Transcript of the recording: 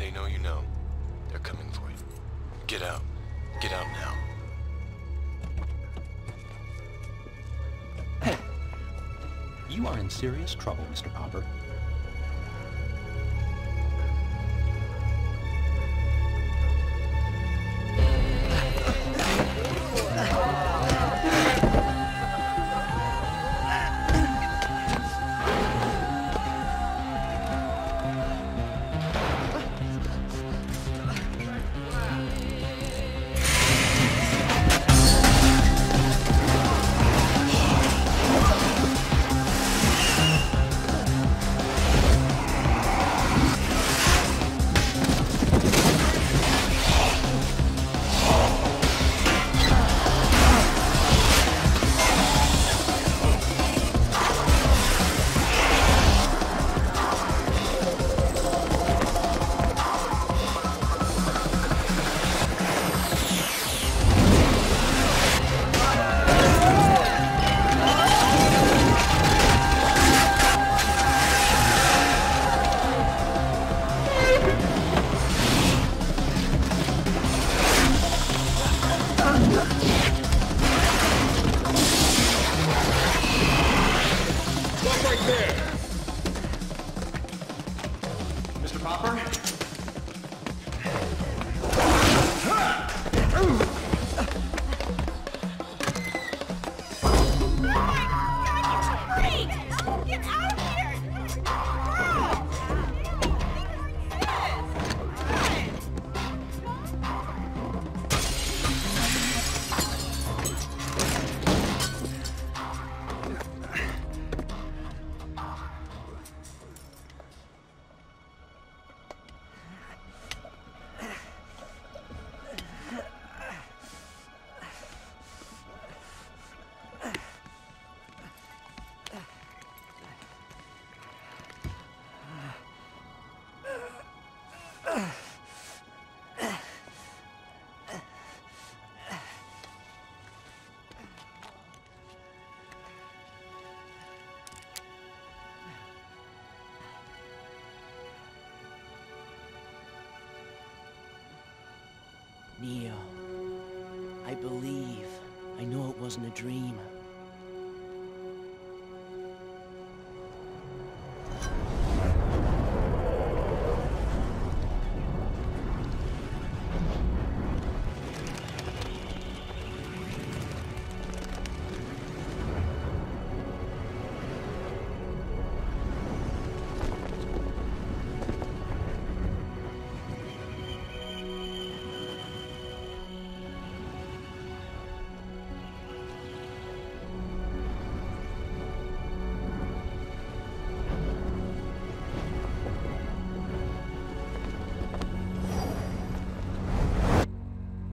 They know you know. They're coming for you. Get out. Get out now. Hey, you are in serious trouble, Mr. Popper. Mr. Neo, I believe. I know it wasn't a dream.